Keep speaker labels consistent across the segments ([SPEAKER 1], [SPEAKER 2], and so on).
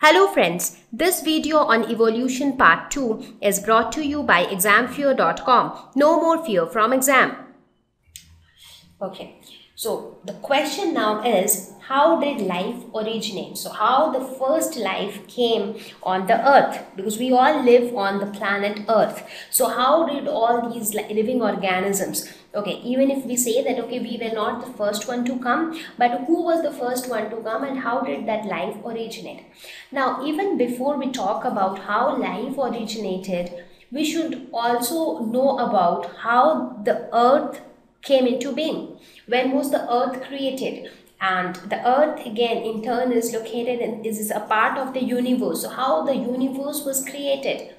[SPEAKER 1] Hello friends, this video on evolution part 2 is brought to you by examfear.com. No more fear from exam. Okay, so the question now is how did life originate? So how the first life came on the earth because we all live on the planet earth. So how did all these living organisms okay even if we say that okay we were not the first one to come but who was the first one to come and how did that life originate? Now even before we talk about how life originated we should also know about how the earth came into being. When was the earth created? And the earth again in turn is located and is a part of the universe. So how the universe was created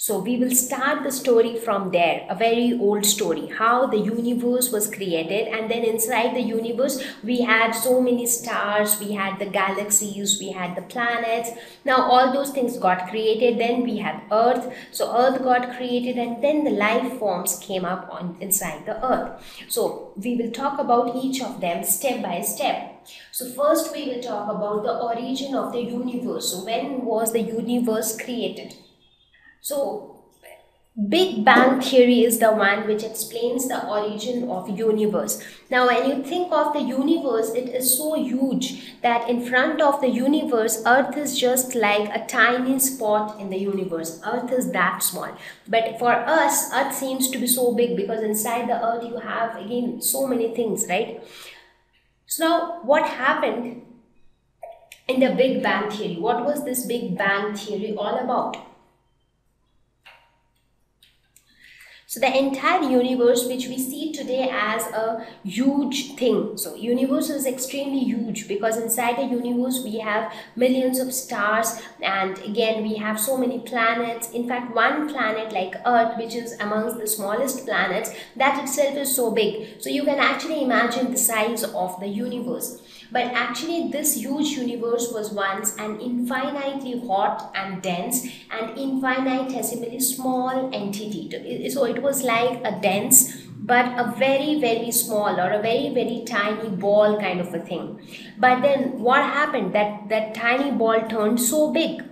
[SPEAKER 1] so we will start the story from there, a very old story, how the universe was created and then inside the universe we had so many stars, we had the galaxies, we had the planets. Now all those things got created, then we had earth. So earth got created and then the life forms came up on inside the earth. So we will talk about each of them step by step. So first we will talk about the origin of the universe. So when was the universe created? So Big Bang theory is the one which explains the origin of universe. Now when you think of the universe, it is so huge that in front of the universe, earth is just like a tiny spot in the universe. Earth is that small. But for us, earth seems to be so big because inside the earth you have again so many things, right? So now what happened in the Big Bang theory? What was this Big Bang theory all about? So the entire universe which we see today as a huge thing. So universe is extremely huge because inside the universe we have millions of stars and again we have so many planets. In fact one planet like earth which is amongst the smallest planets that itself is so big. So you can actually imagine the size of the universe. But actually this huge universe was once an infinitely hot and dense and infinitesimally small entity. So it was like a dense but a very very small or a very very tiny ball kind of a thing. But then what happened that that tiny ball turned so big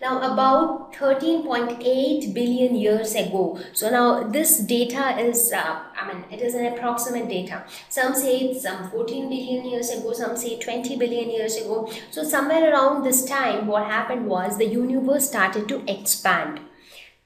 [SPEAKER 1] now about 13.8 billion years ago. So now this data is, uh, It is an approximate data. Some say it's some 14 billion years ago, some say 20 billion years ago. So somewhere around this time, what happened was the universe started to expand.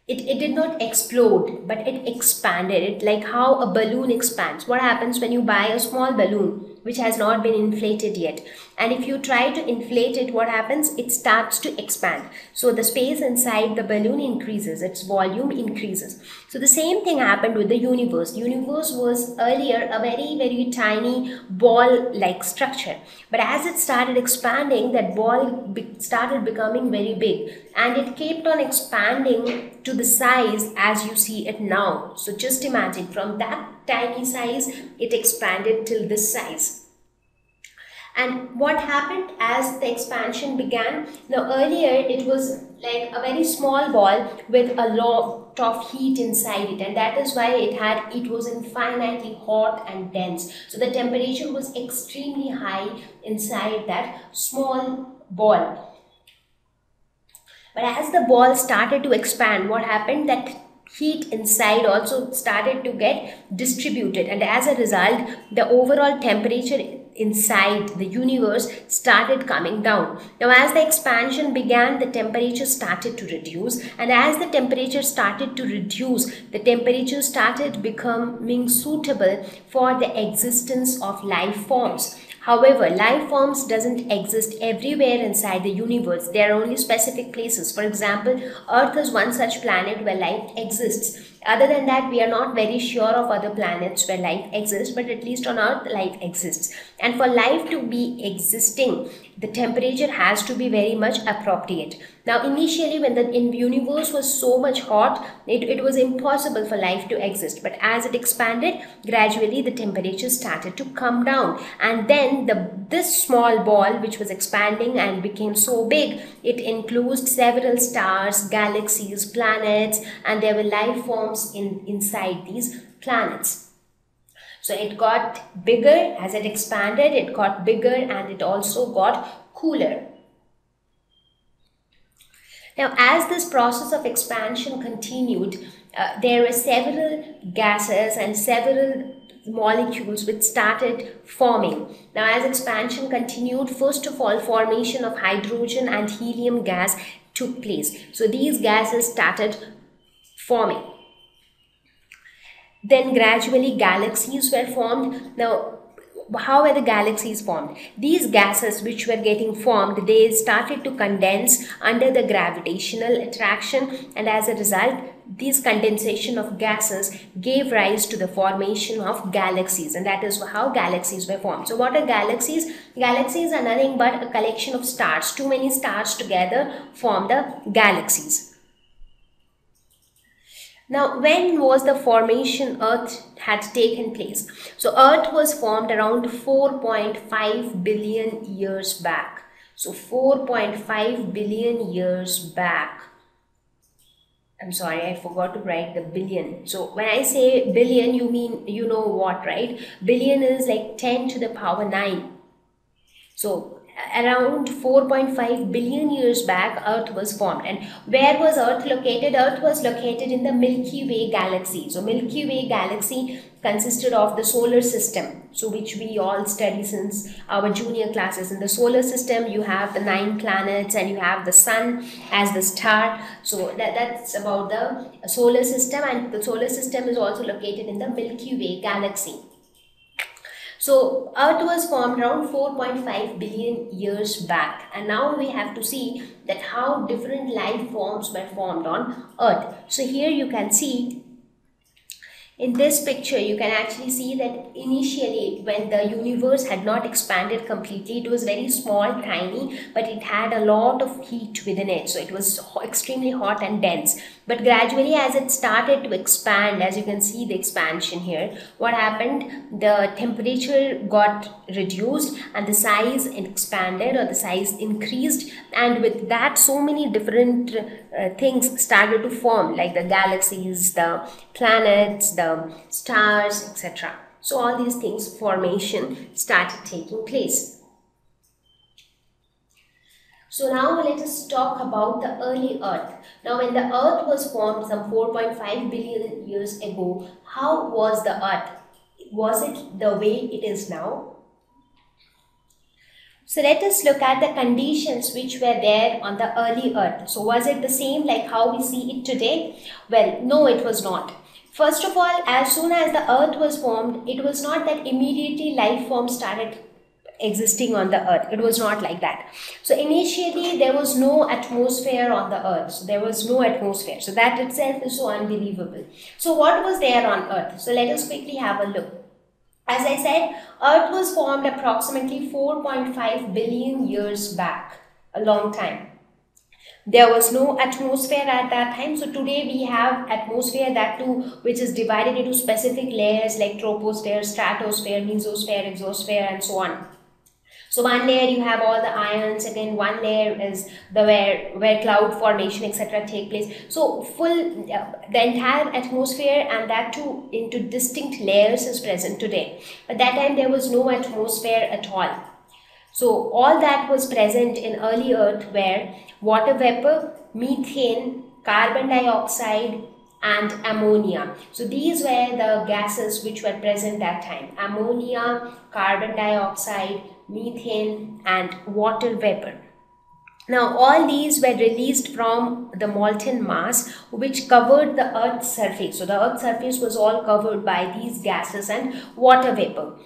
[SPEAKER 1] It, it did not explode, but it expanded. It like how a balloon expands. What happens when you buy a small balloon? Which has not been inflated yet. And if you try to inflate it what happens? It starts to expand. So the space inside the balloon increases its volume increases. So the same thing happened with the universe. Universe was earlier a very very tiny ball like structure. But as it started expanding that ball started becoming very big. And it kept on expanding to the size as you see it now. So just imagine from that tiny size, it expanded till this size. And what happened as the expansion began? Now earlier it was like a very small ball with a lot of heat inside it and that is why it had it was infinitely hot and dense. So the temperature was extremely high inside that small ball. But as the ball started to expand, what happened that heat inside also started to get distributed and as a result the overall temperature inside the universe started coming down. Now as the expansion began the temperature started to reduce and as the temperature started to reduce the temperature started becoming suitable for the existence of life forms. However, life forms doesn't exist everywhere inside the universe. There are only specific places. For example, Earth is one such planet where life exists. Other than that, we are not very sure of other planets where life exists, but at least on Earth, life exists. And for life to be existing, the temperature has to be very much appropriate. Now, initially, when the in universe was so much hot, it, it was impossible for life to exist. But as it expanded, gradually the temperature started to come down. And then the this small ball, which was expanding and became so big, it enclosed several stars, galaxies, planets, and there were life forms in, inside these planets. So it got bigger as it expanded, it got bigger and it also got cooler. Now, as this process of expansion continued, uh, there were several gases and several molecules which started forming. Now as expansion continued, first of all formation of hydrogen and helium gas took place. So these gases started forming. Then gradually galaxies were formed. Now how were the galaxies formed? These gases which were getting formed, they started to condense under the gravitational attraction and as a result, this condensation of gases gave rise to the formation of galaxies and that is how galaxies were formed. So what are galaxies? Galaxies are nothing but a collection of stars. Too many stars together form the galaxies. Now, when was the formation Earth had taken place? So, Earth was formed around 4.5 billion years back. So, 4.5 billion years back. I'm sorry, I forgot to write the billion. So, when I say billion, you mean, you know what, right? Billion is like 10 to the power 9. So, around 4.5 billion years back earth was formed. And where was earth located? Earth was located in the milky way galaxy. So milky way galaxy consisted of the solar system. So which we all study since our junior classes. In the solar system you have the nine planets and you have the sun as the star. So that, that's about the solar system. And the solar system is also located in the milky way galaxy so Earth was formed around 4.5 billion years back and now we have to see that how different life forms were formed on Earth. So here you can see in this picture, you can actually see that initially when the universe had not expanded completely, it was very small, tiny, but it had a lot of heat within it. So it was extremely hot and dense. But gradually as it started to expand, as you can see the expansion here, what happened? The temperature got reduced and the size expanded or the size increased. And with that, so many different uh, things started to form like the galaxies, the planets, the stars, etc. So all these things formation started taking place. So now let us talk about the early earth. Now when the earth was formed some 4.5 billion years ago, how was the earth? Was it the way it is now? So let us look at the conditions which were there on the early earth. So was it the same like how we see it today? Well, no, it was not. First of all, as soon as the earth was formed, it was not that immediately life forms started existing on the earth. It was not like that. So initially there was no atmosphere on the earth. So there was no atmosphere. So that itself is so unbelievable. So what was there on earth? So let us quickly have a look. As I said, earth was formed approximately 4.5 billion years back, a long time there was no atmosphere at that time so today we have atmosphere that too which is divided into specific layers like troposphere stratosphere mesosphere exosphere and so on so one layer you have all the ions again one layer is the where where cloud formation etc take place. So full uh, the entire atmosphere and that too into distinct layers is present today. But that time there was no atmosphere at all. So all that was present in early earth where water vapor, methane, carbon dioxide and ammonia. So these were the gases which were present that time. Ammonia, carbon dioxide, methane and water vapor. Now all these were released from the molten mass which covered the earth's surface. So the earth's surface was all covered by these gases and water vapor.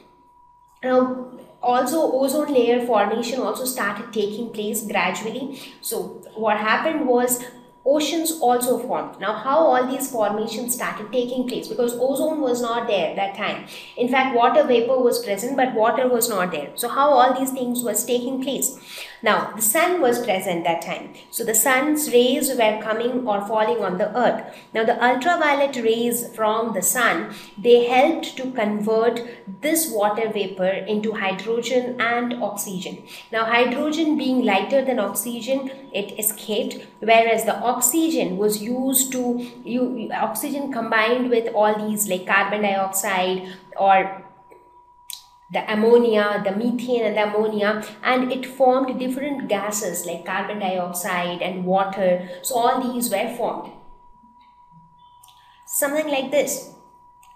[SPEAKER 1] Now also ozone layer formation also started taking place gradually so what happened was oceans also formed. Now how all these formations started taking place? Because ozone was not there that time. In fact water vapor was present but water was not there. So how all these things was taking place now, the sun was present that time. So, the sun's rays were coming or falling on the earth. Now, the ultraviolet rays from the sun, they helped to convert this water vapor into hydrogen and oxygen. Now, hydrogen being lighter than oxygen, it escaped, whereas the oxygen was used to, you, oxygen combined with all these like carbon dioxide or the ammonia, the methane and the ammonia and it formed different gases like carbon dioxide and water. So all these were formed. Something like this.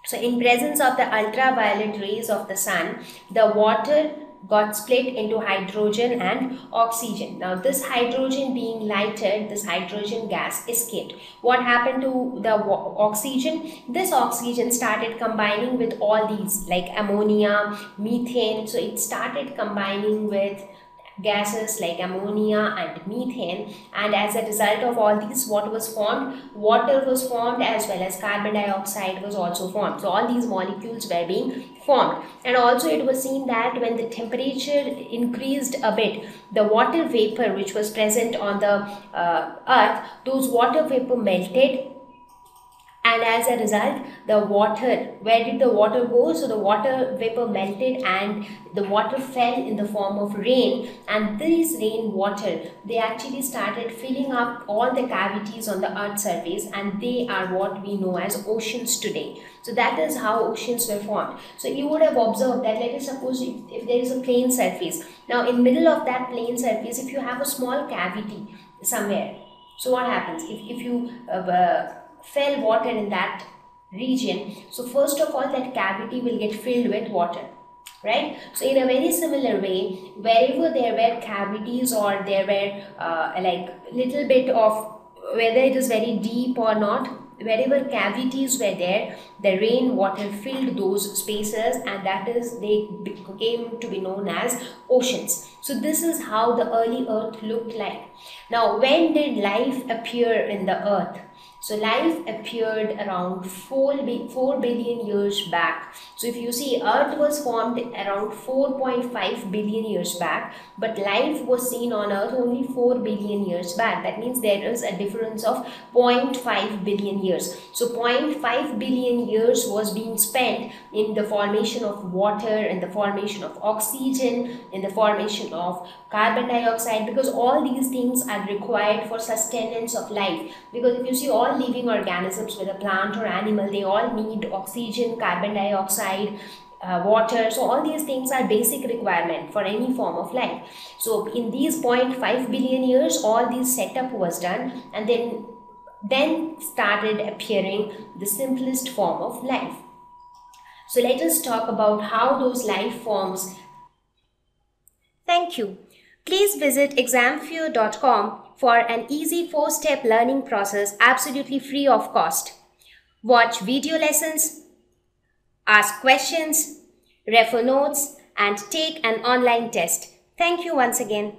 [SPEAKER 1] So in presence of the ultraviolet rays of the sun, the water got split into hydrogen and oxygen. Now this hydrogen being lighted, this hydrogen gas escaped. What happened to the oxygen? This oxygen started combining with all these like ammonia, methane. So it started combining with gases like ammonia and methane. And as a result of all these what was formed? Water was formed as well as carbon dioxide was also formed. So all these molecules were being formed. And also it was seen that when the temperature increased a bit the water vapor which was present on the uh, earth those water vapor melted and as a result the water where did the water go? So the water vapor melted and the water fell in the form of rain. And this rain water they actually started filling up all the cavities on the earth's surface and they are what we know as oceans today. So that is how oceans were formed. So you would have observed that let us suppose if, if there is a plane surface. Now in middle of that plane surface if you have a small cavity somewhere so what happens? If, if you uh, uh, fell water in that region. So first of all that cavity will get filled with water right? So in a very similar way wherever there were cavities or there were uh, like little bit of whether it is very deep or not wherever cavities were there the rain water filled those spaces and that is they came to be known as oceans. So this is how the early earth looked like. Now when did life appear in the earth so life appeared around 4, 4 billion years back. So if you see earth was formed around 4.5 billion years back but life was seen on earth only 4 billion years back. That means there is a difference of 0.5 billion years. So 0.5 billion years was being spent in the formation of water, in the formation of oxygen, in the formation of carbon dioxide because all these things are required for sustenance of life because if you see all living organisms whether plant or animal they all need oxygen carbon dioxide uh, water. So all these things are basic requirement for any form of life. So in these 0.5 billion years all this setup was done and then then started appearing the simplest form of life. So let us talk about how those life forms. Thank you. Please visit examfear.com for an easy four-step learning process absolutely free of cost. Watch video lessons, ask questions, refer notes, and take an online test. Thank you once again.